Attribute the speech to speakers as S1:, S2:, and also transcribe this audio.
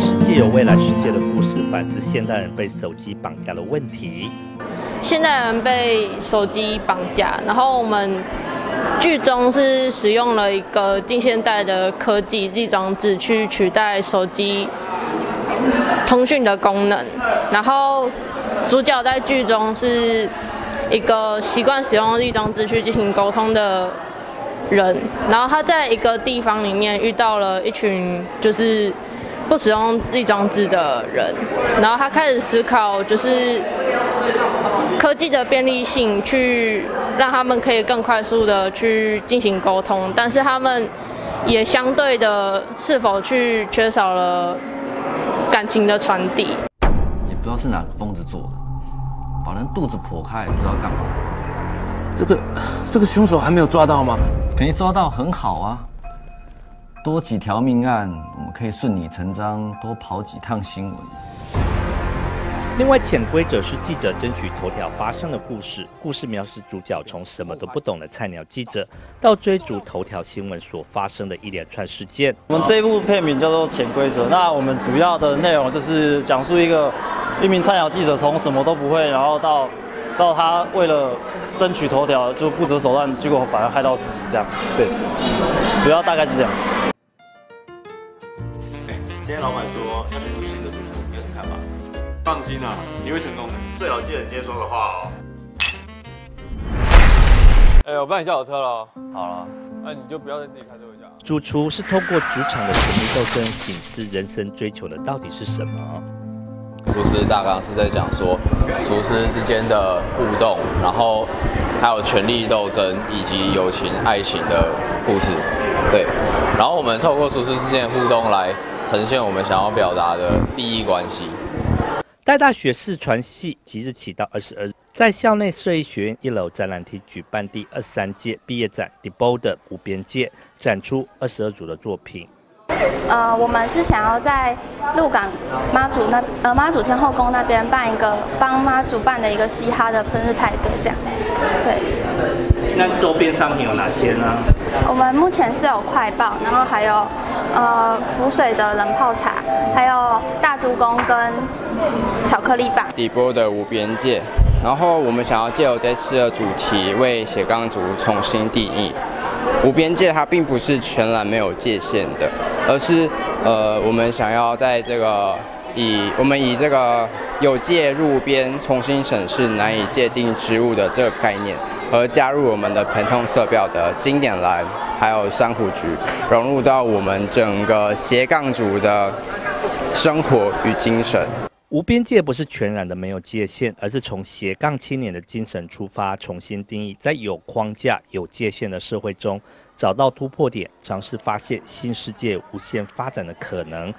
S1: 是借由未来世界的故事反思现代人被手机绑架的问题。
S2: 现代人被手机绑架，然后我们剧中是使用了一个近现代的科技记装置去取代手机通讯的功能，然后主角在剧中是一个习惯使用立装置去进行沟通的人，然后他在一个地方里面遇到了一群就是不使用立装置的人，然后他开始思考就是科技的便利性，去让他们可以更快速的去进行沟通，但是他们也相对的是否去缺少了感情的传递。
S3: 也不知道是哪个疯子做的，把人肚子剖开，也不知道干嘛。
S4: 这个这个凶手还没有抓到吗？
S3: 没抓到很好啊，多几条命案，我们可以顺理成章多跑几趟新闻。
S1: 另外，潜规则是记者争取头条发生的故事。故事描述主角从什么都不懂的菜鸟记者，到追逐头条新闻所发生的一连串事件。
S5: 我们这一部片名叫做《潜规则》，那我们主要的内容就是讲述一个一名菜鸟记者从什么都不会，然后到到他为了争取头条就不择手段，结果反而害到自己这样。对，主要大概是这样。
S6: 今天老板说要选出新的主厨，你有什么看法？放心啊，你会成功的。最好记得接说的话哦。
S7: 哎、我帮你叫好车了。
S5: 好了，
S7: 那、你就不要再自己开车回家。
S1: 主厨是通过主场的权力斗争，醒思人生追求的到底是什么？
S8: 厨师大纲是在讲说厨师之间的互动，然后还有权力斗争以及友情、爱情的故事。对，然后我们透过厨师之间的互动来呈现我们想要表达的利益关系。
S1: 待大学视传系即日起到二十二日，在校内设计学院一楼展览厅举办第二十三届毕业展 d e b o 的无边界，展出二十二组的作品。
S9: 呃，我们是想要在鹿港妈祖那呃妈祖天后宫那边办一个帮妈祖办的一个嘻哈的生日派对，这样。对，
S1: 那周边商品有哪些呢？
S9: 我们目前是有快报，然后还有呃浮水的冷泡茶，还有大猪公跟巧克力棒。
S8: 底波的无边界，然后我们想要借由这次的主题为斜杠族重新定义。无边界它并不是全然没有界限的，而是呃我们想要在这个以我们以这个有界入边重新审视难以界定之物的这个概念，而加入我们的疼痛色调的经典蓝，还有珊瑚橘，融入到我们整个斜杠族的生活与精神。
S1: 无边界不是全然的没有界限，而是从斜杠青年的精神出发，重新定义，在有框架、有界限的社会中找到突破点，尝试发现新世界无限发展的可能。